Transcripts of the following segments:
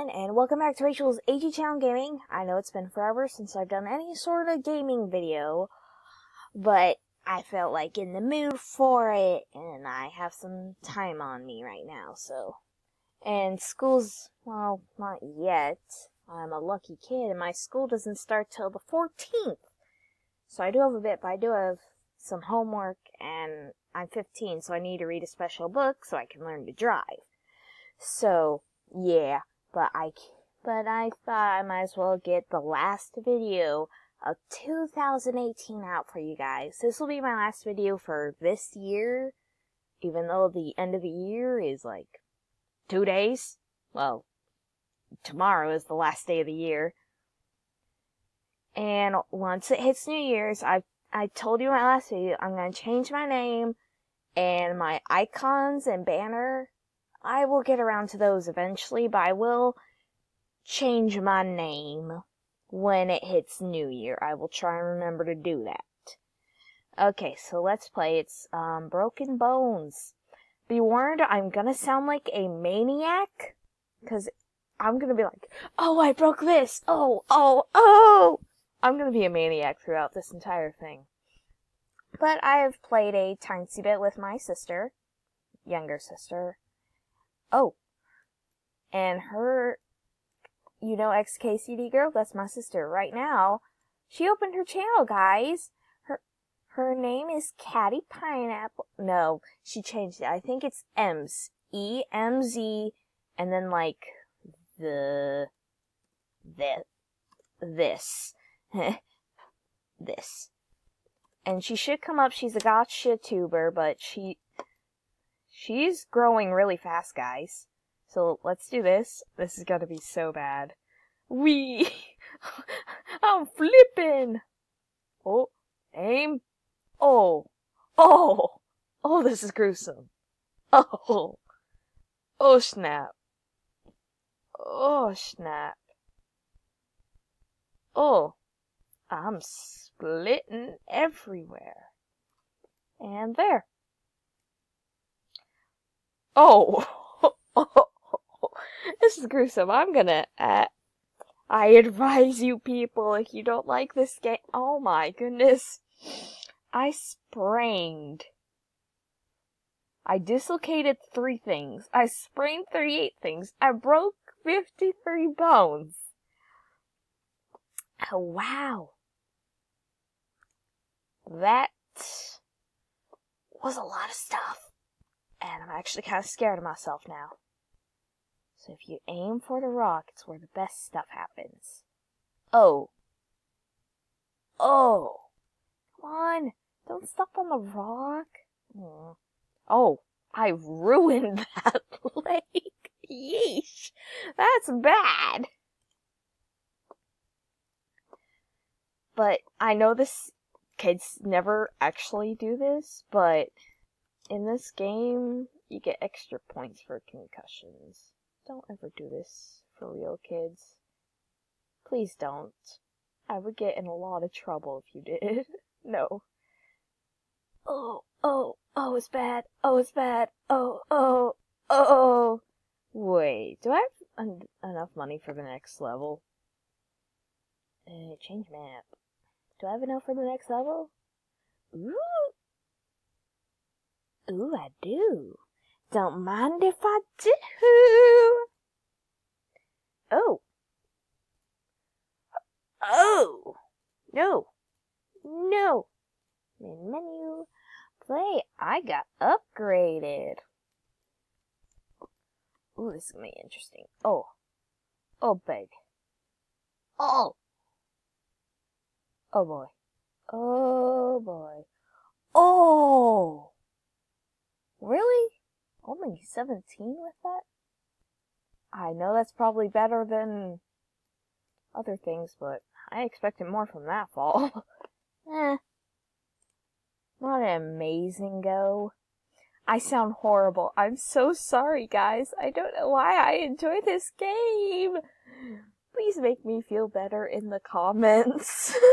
everyone, and welcome back to Rachael's AG Channel Gaming. I know it's been forever since I've done any sort of gaming video, but I felt like in the mood for it, and I have some time on me right now, so. And school's, well, not yet. I'm a lucky kid, and my school doesn't start till the 14th. So I do have a bit, but I do have some homework, and I'm 15, so I need to read a special book so I can learn to drive. So, yeah, but I, but I thought I might as well get the last video of 2018 out for you guys. This will be my last video for this year, even though the end of the year is like two days. Well, tomorrow is the last day of the year. And once it hits New Year's, I I told you in my last video, I'm gonna change my name and my icons and banner I will get around to those eventually, but I will change my name when it hits New Year. I will try and remember to do that. Okay, so let's play. It's um, Broken Bones. Be warned, I'm gonna sound like a maniac, because I'm gonna be like, oh, I broke this! Oh, oh, oh! I'm gonna be a maniac throughout this entire thing. But I have played a tiny bit with my sister, younger sister, Oh. And her, you know, XKCD girl, that's my sister right now. She opened her channel, guys. Her, her name is Catty Pineapple. No, she changed it. I think it's Ems. E-M-Z, and then like, the, the, this. this. And she should come up. She's a Gacha tuber, but she, She's growing really fast, guys. So let's do this. This is gonna be so bad. We, I'm flipping. Oh, aim. Oh, oh, oh, this is gruesome. Oh, oh snap. Oh snap. Oh, I'm splitting everywhere. And there. Oh. this is gruesome. I'm gonna, uh, I advise you people, if you don't like this game, oh my goodness. I sprained. I dislocated three things. I sprained 38 things. I broke 53 bones. Oh, wow. That was a lot of stuff. And I'm actually kind of scared of myself now. So if you aim for the rock, it's where the best stuff happens. Oh. Oh. Come on. Don't stop on the rock. Oh, I ruined that lake. Yeesh. That's bad. But I know this kids never actually do this, but in this game, you get extra points for concussions. Don't ever do this for real, kids. Please don't. I would get in a lot of trouble if you did. no. Oh, oh, oh, it's bad. Oh, it's bad. Oh, oh, oh. Wait, do I have en enough money for the next level? Uh, change map. Do I have enough for the next level? Ooh, Ooh, I do. Don't mind if I do. Oh. Oh. No. No. Main menu. Play. I got upgraded. Ooh, this is gonna be interesting. Oh. Oh, big. Oh. Oh boy. Oh boy. Oh. Really? Only 17 with that? I know that's probably better than other things, but I expected more from that fall. eh. Not an amazing go. I sound horrible. I'm so sorry, guys. I don't know why I enjoy this game. Please make me feel better in the comments.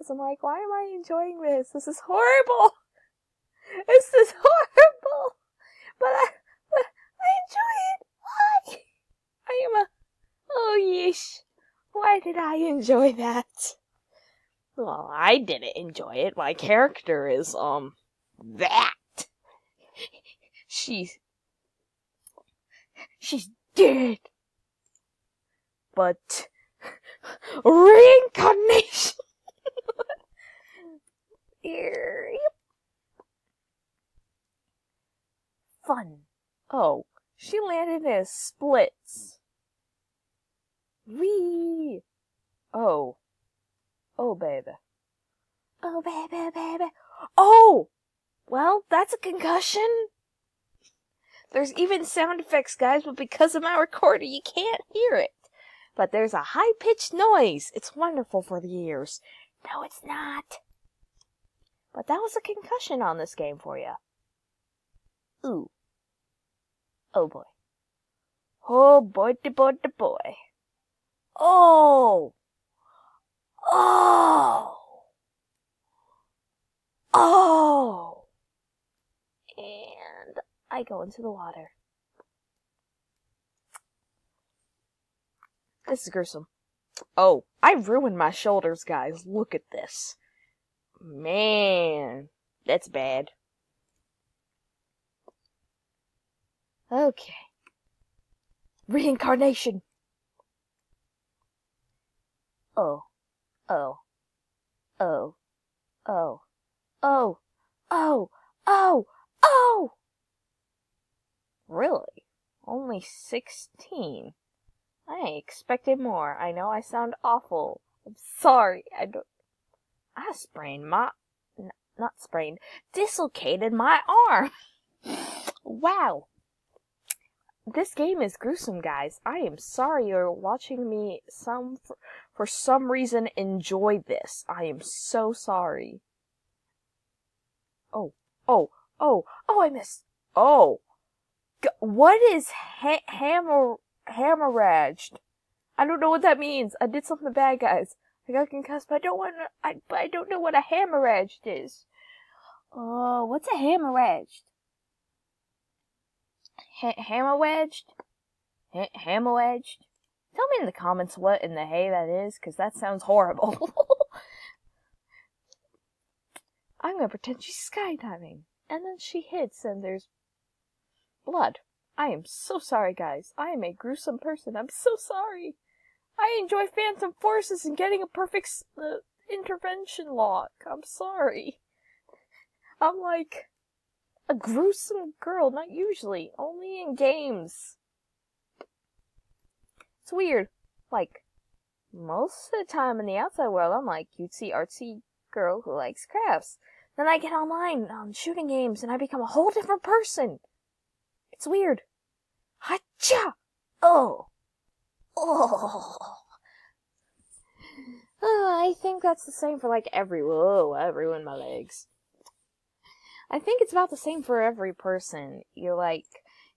Because I'm like, why am I enjoying this? This is horrible. This is horrible, but I, but I enjoy it. Why? gosh! Why did I enjoy that? Well, I didn't enjoy it. My character is, um, that. She's. She's dead. But. Reincarnation! Fun. Oh, she landed in a splits. Wee! Oh. Oh, baby. Oh, baby, baby. Oh! Well, that's a concussion. There's even sound effects, guys, but because of my recorder, you can't hear it. But there's a high pitched noise. It's wonderful for the ears. No, it's not. But that was a concussion on this game for you. Ooh. Oh boy. Oh boy, de boy, de boy. Oh! Oh! Oh! And I go into the water. This is gruesome. Oh, I ruined my shoulders, guys. Look at this. Man, that's bad. Okay. Reincarnation. Oh, oh, oh, oh, oh, oh, oh, oh! Really? Only sixteen? I expected more. I know I sound awful. I'm sorry. I don't. I sprained my. N- not sprained. Dislocated my arm! wow. This game is gruesome, guys. I am sorry you're watching me some for, some reason enjoy this. I am so sorry. Oh, oh, oh, oh, I missed. Oh. G- what is ha- hammer hemorrhaged? I don't know what that means. I did something bad, guys. I got concussed, but I don't want to. I, but I don't know what a hemorrhaged is. Oh, uh, what's a hemorrhaged? Ha- hemorrhaged? Ha- wedged. Tell me in the comments what in the hay that is, because that sounds horrible. I'm gonna pretend she's skydiving. And then she hits and there's blood. I am so sorry, guys. I am a gruesome person. I'm so sorry. I enjoy Phantom Forces and getting a perfect uh, intervention lock. I'm sorry. I'm like a gruesome girl, not usually, only in games. It's weird. Like, most of the time in the outside world, I'm like cutesy, artsy girl who likes crafts. Then I get online on shooting games and I become a whole different person. It's weird. Hacha! Oh. Oh. oh. I think that's the same for like every, whoa, ruined my legs. I think it's about the same for every person. You're like,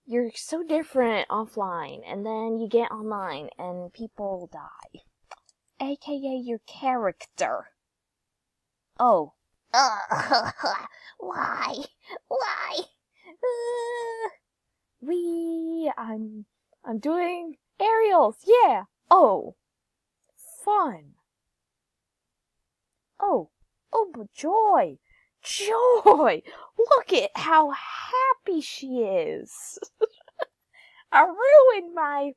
you're so different offline, and then you get online, and people die. AKA your character. Oh. Why? Why? Uh, we, I'm, I'm doing aerials, yeah. Oh. Fun. Oh. Oh, but joy. Joy! Look at how happy she is. I ruined my.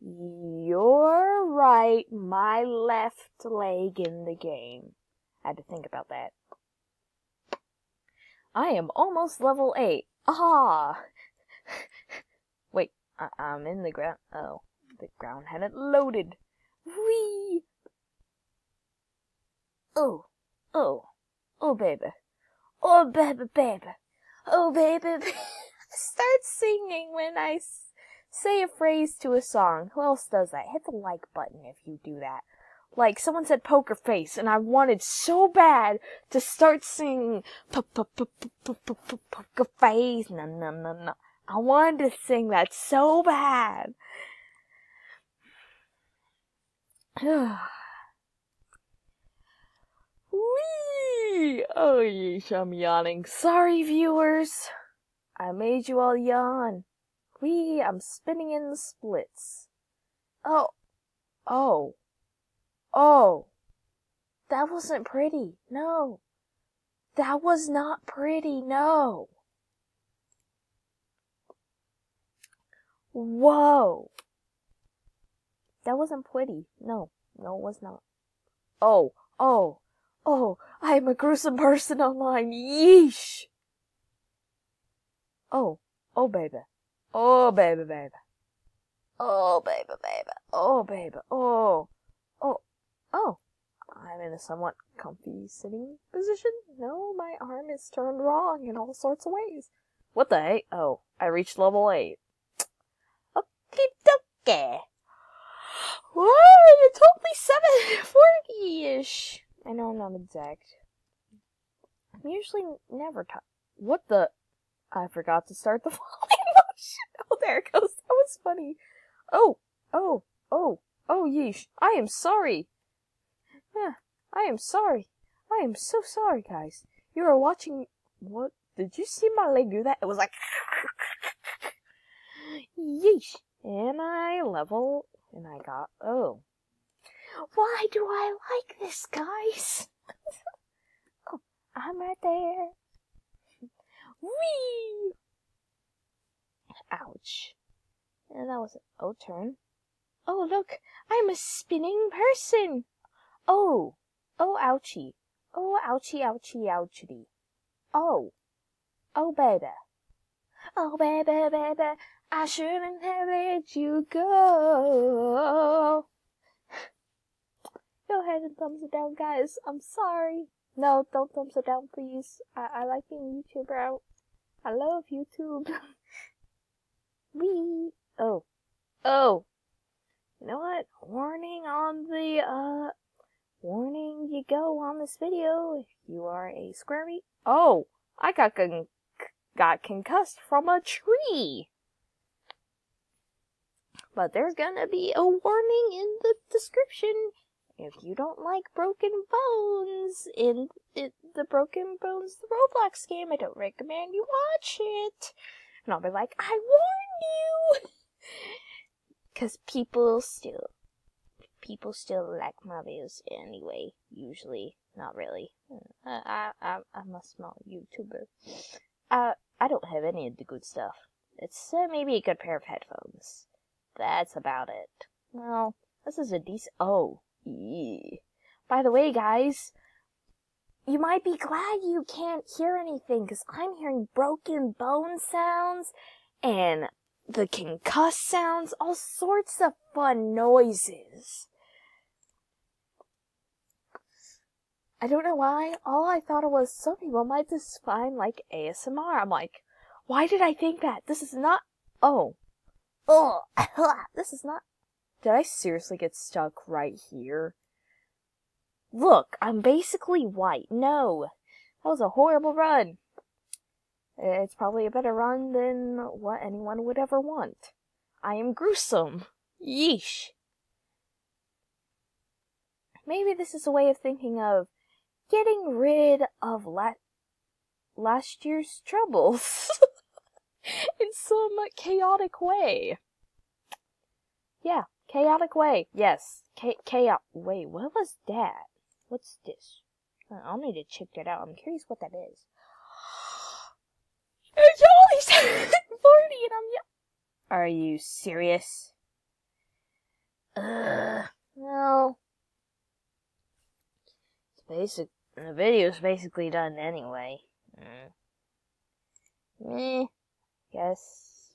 You're right, my left leg in the game. I had to think about that. I am almost level 8. Ah! Wait, I- I'm in the ground. Oh, the ground hadn't loaded. Whee! Oh, oh. Oh, baby. Oh, baby, baby. Oh, baby, baby. Start singing when I say a phrase to a song. Who else does that? Hit the like button if you do that. Like, someone said poker face, and I wanted so bad to start singing poker face. No, no, no, no. I wanted to sing that so bad. Whee! Oh, yeesh, I'm yawning. Sorry, viewers. I made you all yawn. Whee! I'm spinning in the splits. Oh, Oh. Oh. That wasn't pretty. No. That was not pretty. No. Whoa. That wasn't pretty. No. No, it was not. Oh. Oh. Oh. I am a gruesome person online. Yeesh. Oh. Oh, baby. Oh, baby, baby. Oh, baby, baby. Oh, baby. Oh. Oh. Oh. I'm in a somewhat comfy sitting position. No, my arm is turned wrong in all sorts of ways. What the heck? Oh, I reached level 8. Okay, okay. Whoa, it took me 740-ish. I know I'm not exact. I'm usually never t- What the? I forgot to start the volume motion. Oh, there it goes. That was funny. Oh, oh, oh, oh, yeesh. I am sorry. Yeah, I am sorry. I am so sorry, guys. You are watching. What? Did you see my leg do that? It was like. yeesh. And I level. And I got. Oh. Why do I like this, guys? oh, I'm right there. Whee! Ouch. And that was an O turn. Oh, look, I'm a spinning person. Oh, oh, ouchie. Oh, ouchie, ouchie, ouchie. Oh, oh, baby. Oh, baby, baby, I shouldn't have let you go. Go ahead and thumbs it down, guys. I'm sorry. No, don't thumbs it down, please. I, I like being YouTuber out. I love YouTube. Wee. Oh. Oh. You know what? Warning on the, uh, warning you go on this video if you are a squirmy. Oh, I got con- got concussed from a tree. But there's gonna be a warning in the description if you don't like Broken Bones in, the Broken Bones the Roblox game. I don't recommend you watch it. And I'll be like, I warned you! Cause people still, people still like my videos anyway, usually. Not really. Uh, I, I, I'm a small YouTuber. Uh, I don't have any of the good stuff. It's uh, maybe a good pair of headphones. That's about it. Well, this is a decent, oh, By the way, guys, you might be glad you can't hear anything because I'm hearing broken bone sounds and the concussed sounds, all sorts of fun noises. I don't know why. All I thought it was some people might just find like ASMR. I'm like, why did I think that? This is not. Oh. Oh. this is not. Did I seriously get stuck right here? Look, I'm basically white. No. That was a horrible run. It's probably a better run than what anyone would ever want. I am gruesome. Yeesh. Maybe this is a way of thinking of getting rid of la- last year's troubles in some chaotic way. Yeah, chaotic way. Yes, Cha- chaos. Wait, what was that? What's this? I'll need to check that out. I'm curious what that is. It's only 740 and I'm. Are you serious? Ugh. Well, it's basic. The video's basically done anyway. Mm. Eh, guess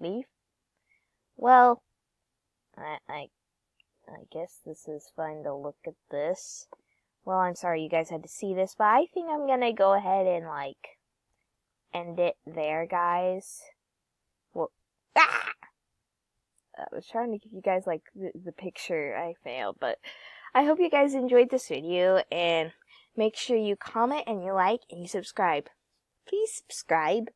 leave. Well, I, I, I guess this is fun to look at this. Well, I'm sorry you guys had to see this, but I think I'm gonna go ahead and like end it there, guys. Well, ah! I was trying to give you guys like the, the picture. I failed, but I hope you guys enjoyed this video and make sure you comment and you like and you subscribe. Please subscribe.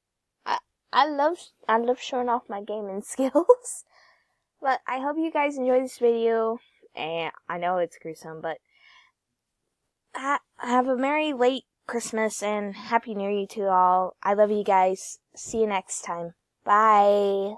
I I love I love showing off my gaming skills. But I hope you guys enjoyed this video and I know it's gruesome, but ha- have a merry late Christmas and Happy New Year to all. I love you guys. See you next time. Bye.